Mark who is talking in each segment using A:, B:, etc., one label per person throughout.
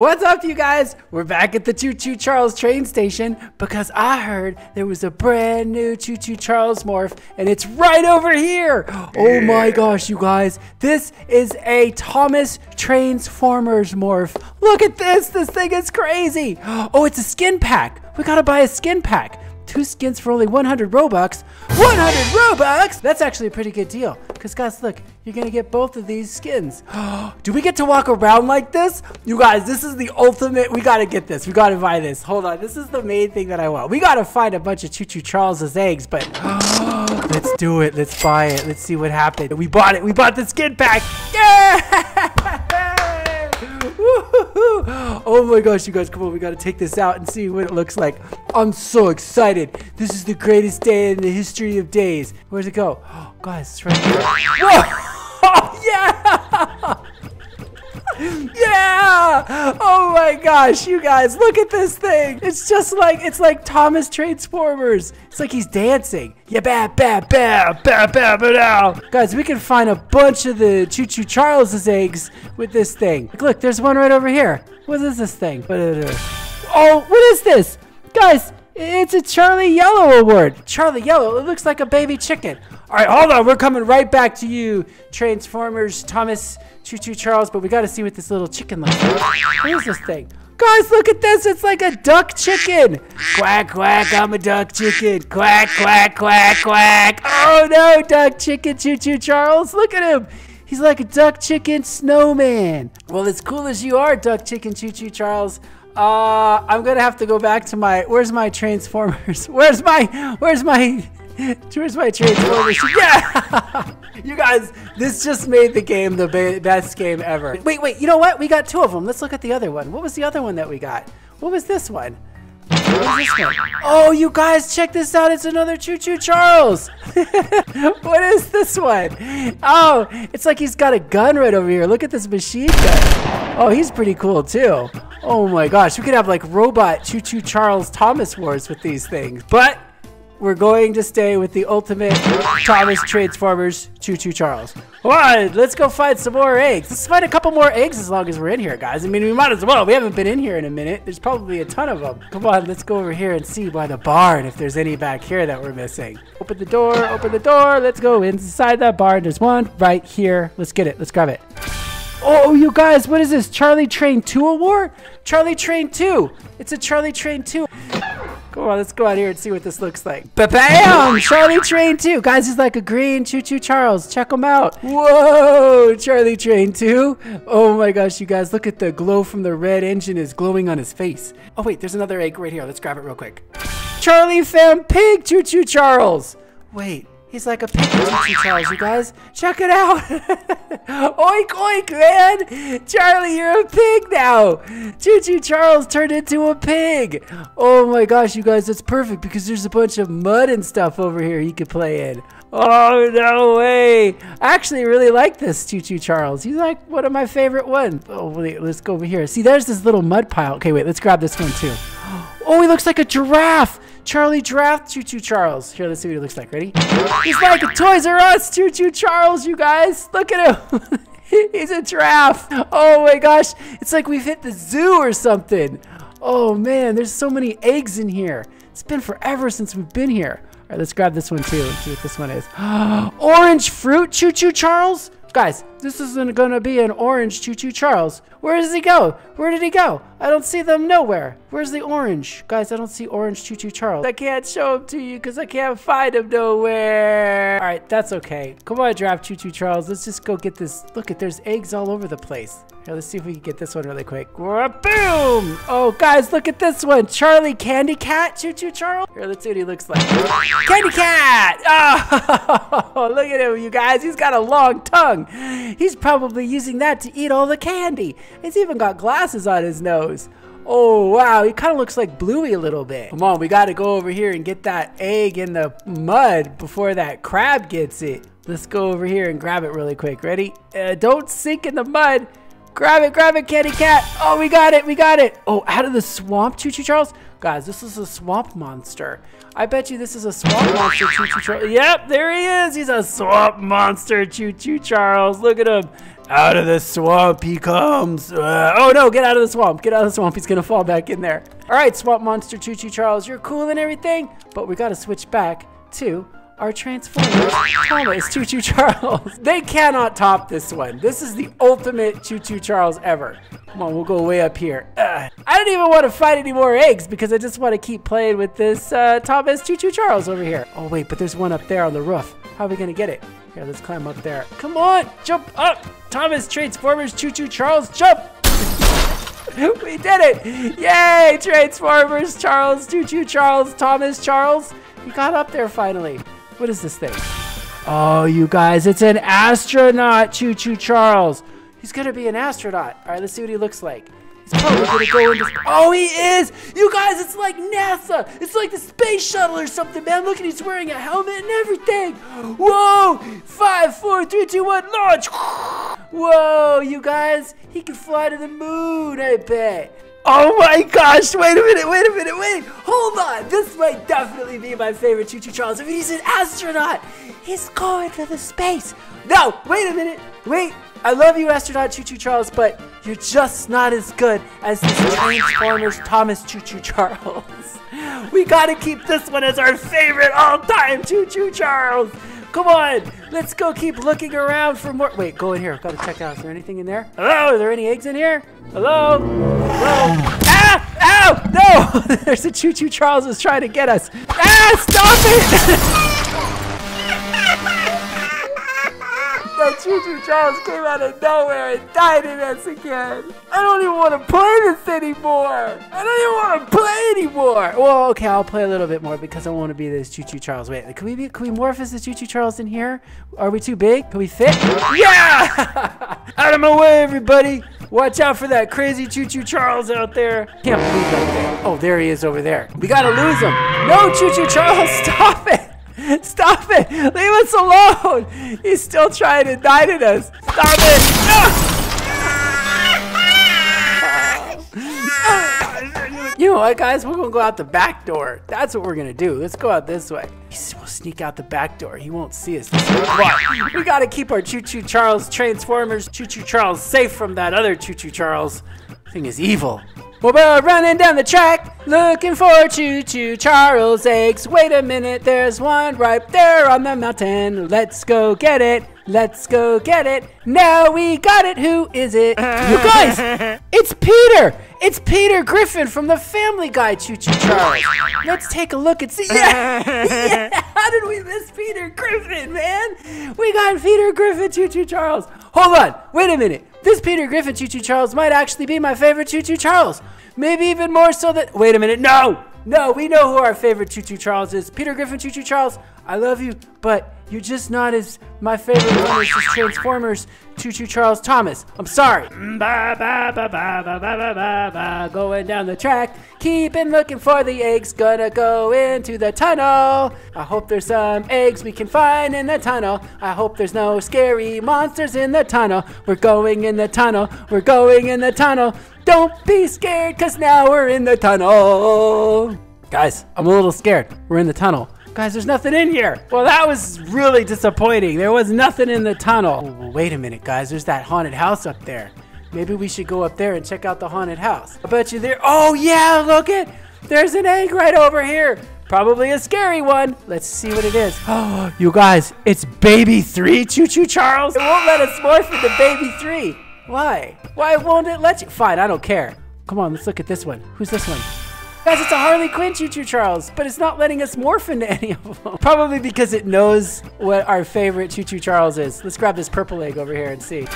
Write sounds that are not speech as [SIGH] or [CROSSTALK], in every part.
A: What's up, you guys? We're back at the Choo Choo Charles train station because I heard there was a brand new Choo Choo Charles morph and it's right over here. Oh my gosh, you guys. This is a Thomas Transformers morph. Look at this. This thing is crazy. Oh, it's a skin pack. We gotta buy a skin pack. Two skins for only 100 Robux. 100 Robux? That's actually a pretty good deal. Because guys, look, you're gonna get both of these skins. [GASPS] Do we get to walk around like this? You guys, this is the ultimate. We gotta get this. We gotta buy this. Hold on. This is the main thing that I want. We gotta find a bunch of Choo Choo Charles's eggs, but [GASPS] let's do it. Let's buy it. Let's see what happened. We bought it. We bought the skin pack. Yeah! [LAUGHS] Oh my gosh, you guys, come on. We gotta take this out and see what it looks like. I'm so excited. This is the greatest day in the history of days. Where's it go? Oh, [GASPS] guys, it's right here. [LAUGHS] Whoa! [LAUGHS] Yeah! [LAUGHS] yeah! Oh my gosh, you guys, look at this thing. It's just like it's like Thomas Transformers. It's like he's dancing. Yeah, ba ba ba ba ba ba now. Guys, we can find a bunch of the Choo Choo Charles's eggs with this thing. Look, look, there's one right over here. What is this thing? Oh, what is this? Guys, it's a Charlie Yellow award. Charlie Yellow, it looks like a baby chicken. All right, hold on. We're coming right back to you, Transformers, Thomas, Choo Choo Charles, but we got to see what this little chicken looks like. What is this thing? Guys, look at this. It's like a duck chicken. Quack, quack, I'm a duck chicken. Quack, quack, quack, quack. Oh, no, duck chicken, Choo Choo Charles. Look at him. He's like a duck chicken snowman. Well, as cool as you are, duck chicken, Choo Choo Charles, uh, I'm gonna have to go back to my. Where's my Transformers? [LAUGHS] Where's my? Where's my? Where's my Transformers? Yeah! [LAUGHS] you guys, this just made the game the be best game ever. Wait, wait. You know what? We got two of them. Let's look at the other one. What was the other one that we got? What was this one? Oh, you guys, check this out. It's another Choo Choo Charles. [LAUGHS] what is this one? Oh, it's like he's got a gun right over here. Look at this machine gun. Oh, he's pretty cool, too. Oh my gosh, we could have like robot Choo Choo Charles Thomas Wars with these things. But we're going to stay with the ultimate Thomas Transformers Choo Choo Charles. On, let's go find some more eggs. Let's find a couple more eggs as long as we're in here, guys. I mean, we might as well. We haven't been in here in a minute. There's probably a ton of them. Come on, let's go over here and see by the barn if there's any back here that we're missing. Open the door, open the door. Let's go inside that barn. There's one right here. Let's get it. Let's grab it. Oh, you guys, what is this? Charlie Train 2 award? Charlie Train 2. It's a Charlie Train 2. Come on, let's go out here and see what this looks like. Ba-bam! Charlie Train 2. Guys, he's like a green Choo Choo Charles. Check him out. Whoa! Charlie Train 2. Oh my gosh, you guys, look at the glow from the red engine is glowing on his face. Oh wait, there's another egg right here. Let's grab it real quick. Charlie found pig Choo Choo Charles. Wait, He's like a Choo Charles, you guys. Check it out. [LAUGHS] oink, oink, man. Charlie, you're a pig now. Choo Choo Charles turned into a pig. Oh my gosh, you guys, that's perfect because there's a bunch of mud and stuff over here he could play in. Oh, no way. I actually really like this Choo Choo Charles. He's like one of my favorite ones. Oh, wait, let's go over here. See, there's this little mud pile. Okay, wait, let's grab this one too. [GASPS] Oh, he looks like a giraffe. Charlie Giraffe Choo Choo Charles. Here, let's see what he looks like. Ready? He's like a Toys R Us Choo Choo Charles, you guys. Look at him. [LAUGHS] He's a giraffe. Oh my gosh. It's like we've hit the zoo or something. Oh man, there's so many eggs in here. It's been forever since we've been here. All right, let's grab this one too and see what this one is. [GASPS] Orange fruit Choo Choo Charles? Guys, this isn't gonna be an orange Choo Choo Charles. Where does he go? Where did he go? I don't see them nowhere. Where's the orange? Guys, I don't see orange Choo Choo Charles. I can't show him to you because I can't find him nowhere. All right, that's okay. Come on, draft Choo Choo Charles. Let's just go get this. Look at there's eggs all over the place. Here, let's see if we can get this one really quick. Boom! Oh, guys, look at this one. Charlie Candy Cat Choo Choo Charles. Here, let's see what he looks like. Candy Cat! [LAUGHS] Oh, look at him, you guys. He's got a long tongue. He's probably using that to eat all the candy. He's even got glasses on his nose. Oh, wow. He kind of looks like Bluey a little bit. Come on, we got to go over here and get that egg in the mud before that crab gets it. Let's go over here and grab it really quick. Ready? Uh, don't sink in the mud. Grab it, grab it, kitty cat. Oh, we got it, we got it. Oh, out of the swamp, Choo Choo Charles? Guys, this is a swamp monster. I bet you this is a swamp monster, Choo Choo Charles. Yep, there he is. He's a swamp monster, Choo Choo Charles. Look at him. Out of the swamp he comes. Uh, oh no, get out of the swamp. Get out of the swamp. He's gonna fall back in there. All right, swamp monster Choo Choo Charles, you're cool and everything, but we gotta switch back to our Transformers Thomas Choo Choo Charles. [LAUGHS] They cannot top this one. This is the ultimate Choo Choo Charles ever. Come on, we'll go way up here. Ugh. I don't even want to fight any more eggs because I just want to keep playing with this uh, Thomas Choo Choo Charles over here. Oh wait, but there's one up there on the roof. How are we gonna get it? Here, let's climb up there. Come on, jump up! Thomas Transformers Choo Choo Charles, jump! [LAUGHS] we did it! Yay! Transformers Charles, Choo Choo Charles, Thomas Charles. We got up there finally. What is this thing? Oh, you guys, it's an astronaut, Choo Choo Charles. He's gonna be an astronaut. All right, let's see what he looks like. He's probably gonna go into. Oh, he is! You guys, it's like NASA. It's like the space shuttle or something, man. Look at he's wearing a helmet and everything. Whoa! Five, four, three, two, one, launch! Whoa, you guys, he can fly to the moon. I bet. Oh my gosh, wait a minute, wait a minute, wait. Hold on. This might definitely be my favorite Choo Choo Charles. I mean, he's an astronaut. He's going to the space. No, wait a minute. Wait. I love you, astronaut Choo Choo Charles, but you're just not as good as this Transformers Thomas Choo Choo Charles. [LAUGHS] We gotta keep this one as our favorite all-time Choo Choo Charles. Come on, let's go keep looking around for more. Wait, go in here. Gotta check out. Is there anything in there? Hello? Are there any eggs in here? Hello? Hello? Ah! Ow! No! [LAUGHS] There's a Choo Choo Charles is trying to get us. Ah! Stop it! [LAUGHS] Choo Choo Charles came out of nowhere and died in us again. I don't even want to play this anymore. I don't even want to play anymore. Well, okay, I'll play a little bit more because I want to be this Choo Choo Charles. Wait, can we be? Can we morph as the Choo Choo Charles in here? Are we too big? Can we fit? Yeah! [LAUGHS] out of my way, everybody. Watch out for that crazy Choo Choo Charles out there. Can't believe that. Oh, there he is over there. We gotta lose him. No, Choo Choo Charles, [LAUGHS] stop it. [LAUGHS] Stop it! Leave us alone! He's still trying to dine at us! Stop it! [LAUGHS] You know what, guys? We're gonna go out the back door. That's what we're gonna do. Let's go out this way. We'll sneak out the back door. He won't see us. We gotta keep our Choo Choo Charles Transformers Choo Choo Charles safe from that other Choo Choo Charles. Thing is evil. Well, we're running down the track, looking for Choo Choo Charles eggs. Wait a minute, there's one right there on the mountain. Let's go get it. Let's go get it. Now we got it. Who is it? you [LAUGHS] guys, it's Peter. It's Peter Griffin from the Family Guy Choo Choo Charles. Let's take a look and see. [LAUGHS] Yeah. yeah. How did we miss Peter Griffin, man? We got Peter Griffin Choo Choo Charles. Hold on. Wait a minute. This Peter Griffin Choo Choo Charles might actually be my favorite Choo Choo Charles. Maybe even more so that. Wait a minute. No! No, we know who our favorite Choo Choo Charles is. Peter Griffin Choo Choo Charles, I love you, but you're just not as my favorite one is just Transformers Choo Choo Charles Thomas. I'm sorry. Going down the track, keeping looking for the eggs. Gonna go into the tunnel. I hope there's some eggs we can find in the tunnel. I hope there's no scary monsters in the tunnel. We're going in the tunnel. We're going in the tunnel. Don't be scared, cause now we're in the tunnel. Guys, I'm a little scared. We're in the tunnel. Guys, there's nothing in here. Well, that was really disappointing. There was nothing in the tunnel. Wait a minute, guys. There's that haunted house up there. Maybe we should go up there and check out the haunted house. I bet you there. Oh, yeah, look it. There's an egg right over here. Probably a scary one. Let's see what it is. Oh, [GASPS] you guys, it's baby three, Choo Choo Charles. It won't let us morph into baby three. Why? Why won't it let you? Fine, I don't care. Come on, let's look at this one. Who's this one? Guys, it's a Harley Quinn Choo Choo Charles, but it's not letting us morph into any of them. Probably because it knows what our favorite Choo Choo Charles is. Let's grab this purple egg over here and see.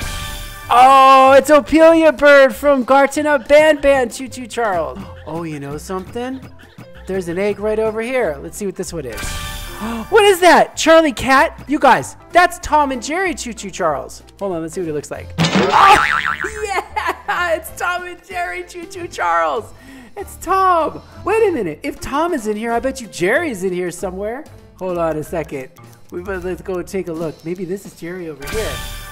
A: Oh, it's Opelia Bird from Garten Banban Choo Choo Charles. Oh, you know something? There's an egg right over here. Let's see what this one is. [GASPS] What is that? Charlie Cat? You guys, that's Tom and Jerry Choo Choo Charles. Hold on, let's see what he looks like. Oh, [LAUGHS] yeah, it's Tom and Jerry Choo Choo Charles. It's Tom. Wait a minute. If Tom is in here, I bet you Jerry's in here somewhere. Hold on a second. We better let's go take a look. Maybe this is Jerry over here.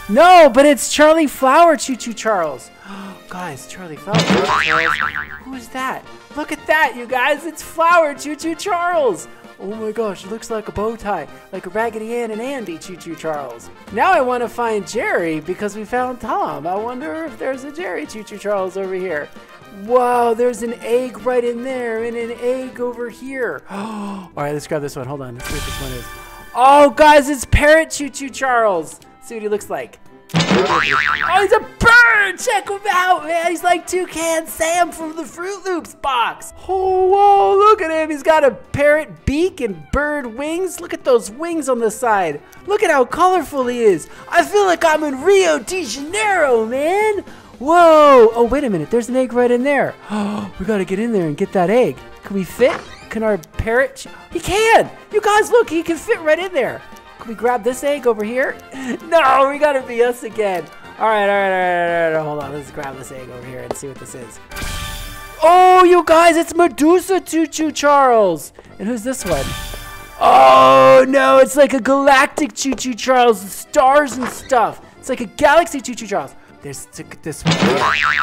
A: No, but it's Charlie Flower Choo Choo Charles. [GASPS] guys, Charlie Flower Charles. Who is that? Look at that, you guys. It's Flower Choo Choo Charles. Oh my gosh, it looks like a bow tie, like a Raggedy Ann and Andy, Choo Choo Charles. Now I want to find Jerry because we found Tom. I wonder if there's a Jerry Choo Choo Charles over here. Wow, there's an egg right in there and an egg over here. [GASPS] All right, let's grab this one. Hold on, let's see what this one is. Oh, guys, it's Parrot Choo Choo Charles. See what he looks like. Oh, he's a bird! Check him out, man! He's like Toucan Sam from the Froot Loops box. Oh, whoa, look at him. He's got a parrot beak and bird wings. Look at those wings on the side. Look at how colorful he is. I feel like I'm in Rio de Janeiro, man. Whoa! Oh, wait a minute. There's an egg right in there. Oh, [GASPS] we gotta get in there and get that egg. Can we fit? Can our parrot? He can! You guys, look, he can fit right in there. Can we grab this egg over here? [LAUGHS] No, we gotta be us again. All right, all right, all right, all right, hold on. Let's grab this egg over here and see what this is. Oh, you guys, it's Medusa Choo Choo Charles. And who's this one? Oh, no, it's like a galactic Choo Choo Charles, with stars and stuff. It's like a galaxy Choo Choo Charles. There's this one.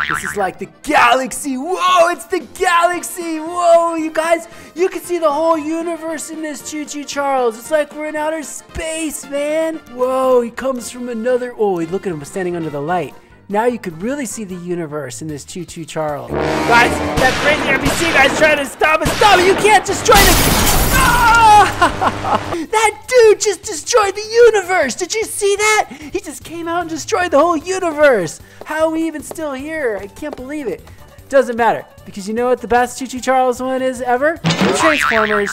A: This is like the galaxy. Whoa, it's the galaxy. Whoa, you guys, you can see the whole universe in this Choo Choo Charles. It's like we're in outer space, man. Whoa, he comes from another. Oh, look at him standing under the light. Now you could really see the universe in this Choo Choo Charles. Guys, that crazy NPC guy's trying to stop us. Stop it. You can't destroy the. [LAUGHS] that dude just destroyed the universe. Did you see that? He just came out and destroyed the whole universe. How are we even still here? I can't believe it. Doesn't matter because you know what the best Choo Choo Charles one is ever? Transformers.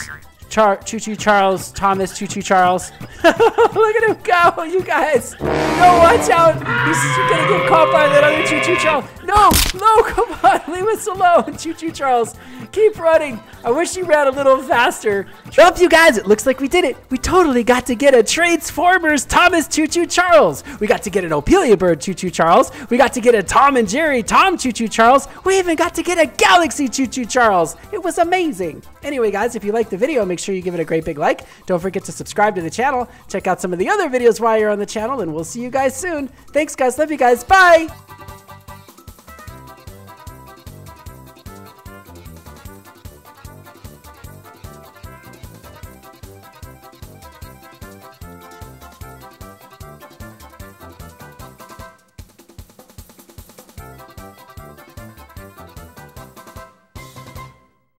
A: Char Choo Choo Charles, Thomas Choo Choo Charles. [LAUGHS] Look at him go, you guys. No, watch out. He's gonna get caught by that other Choo Choo Charles. No, no, [LAUGHS] come on, leave us alone, [LAUGHS] Choo Choo Charles. Keep running. I wish you ran a little faster. Up, you guys, it looks like we did it. We totally got to get a Transformers Thomas Choo Choo Charles. We got to get an Ophelia Bird Choo Choo Charles. We got to get a Tom and Jerry Tom Choo Choo Charles. We even got to get a Galaxy Choo Choo Charles. It was amazing. Anyway, guys, if you liked the video, make sure you give it a great big like. Don't forget to subscribe to the channel. Check out some of the other videos while you're on the channel, and we'll see you guys soon. Thanks, guys. Love you guys. Bye.